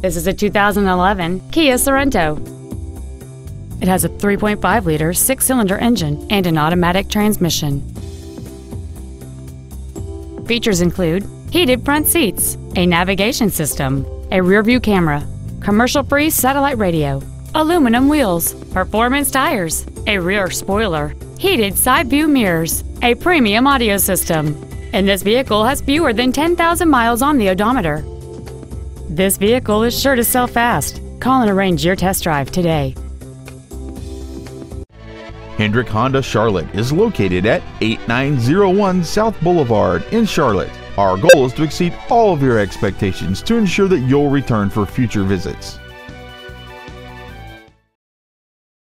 This is a 2011 Kia Sorento. It has a 3.5 liter six cylinder engine and an automatic transmission. Features include heated front seats, a navigation system, a rear view camera, commercial free satellite radio, aluminum wheels, performance tires, a rear spoiler, heated side view mirrors, a premium audio system, and this vehicle has fewer than 10,000 miles on the odometer. This vehicle is sure to sell fast. Call and arrange your test drive today. Hendrick Honda Charlotte is located at 8901 South Boulevard in Charlotte. Our goal is to exceed all of your expectations to ensure that you'll return for future visits.